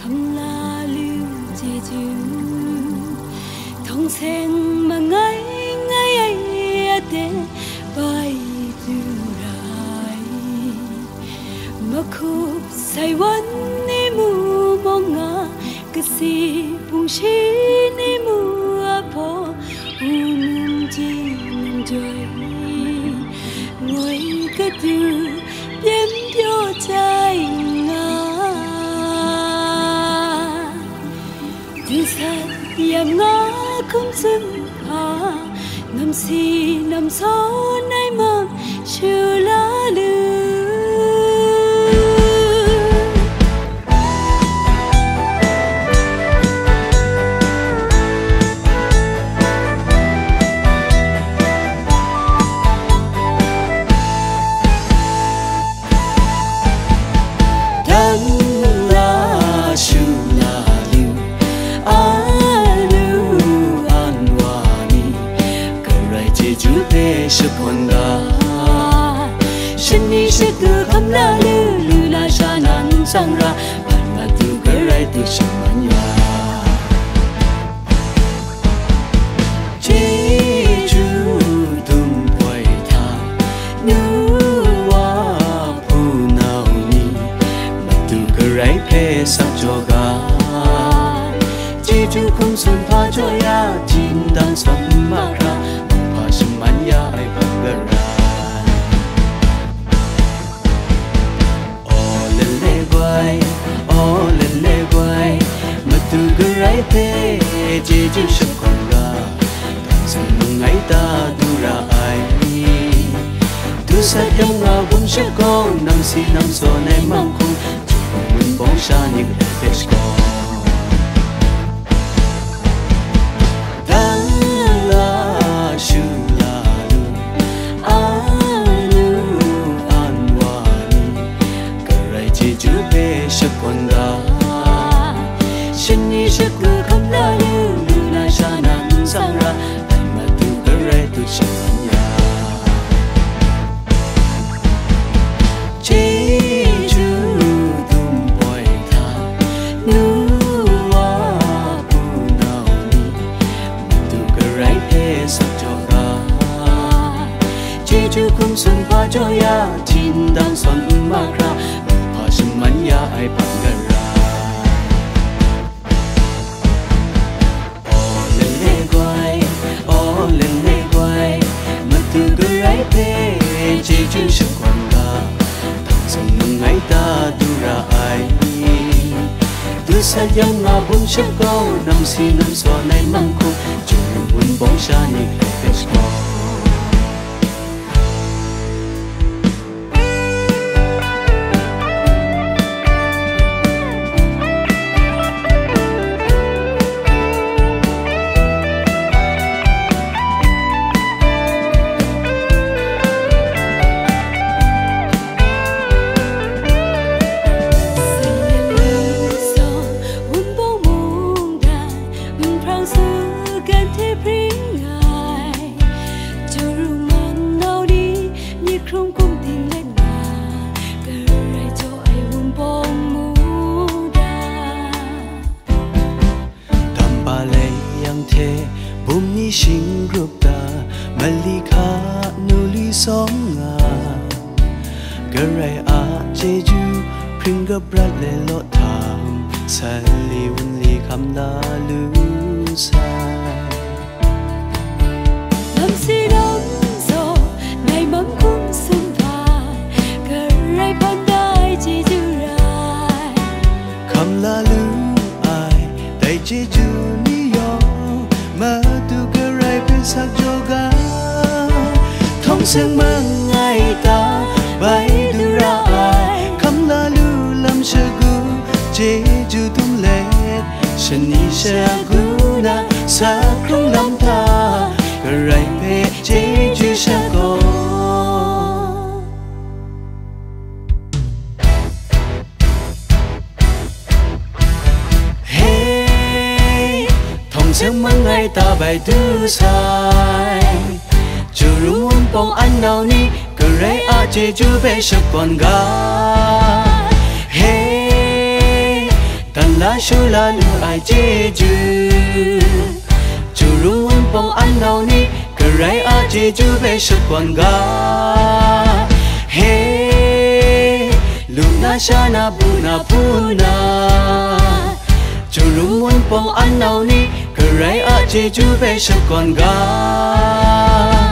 คําลาลื้อใจจะ白ยู่ท่องแส啊มาไงไอย婆ดอร์ไปเท่ không dừng hà năm si năm gió nay ลาลือลือลาชานันจังรา ကျေကျူးရှုခွန်ရာစံလုံငိုက်တာဒူရာအိုင်မီဒူဆက်ယုံငါဝန်ရှကောနမ်စီနမ်စောနေမောင်ခုန်ဝန်ဘောင်းရှာနေကတဲ့ပက်စကော khung chỉ còn mình bóng xa những đẹp score chu kum thế pa cho ya tin đan son ma ra, pa shim man ya ai pa từ cái rai thế chu shim quan ta thằng sông nung ngai ta tu ra ai tu sa yang ma bun shu ko nam si nam so nai mang ko chu bun bong sha ni pe ko malika nuli song nga garai a jeju pringa brat le lo tham sali un li kham na lu sa nam si dam zo nay mam kum sum va garai pandai jeju rai kham la lu ai dai jeju ni yo ma tu garai pe sak yoga thong sương mơ ngày ta bay đưa ra ai? Kham la lu lâm sơ gu jeju tum lệ. Sân ni sơ gu na sa không lâm ta rai pe jeju sha cô. Hey, thong sương mơ ngay ta bay đưa sai. Chú rung un bông anh nào ni Cờ rây a chê chú bê sơ con gà Hey, tan la shu la lu ai che ju. Chu ru un pong an nau ni ka rai a che ju be shu quan ga he lu na sha na bu na pu na chu ru un pong an nau ni ka rai a che ju be shu quan ga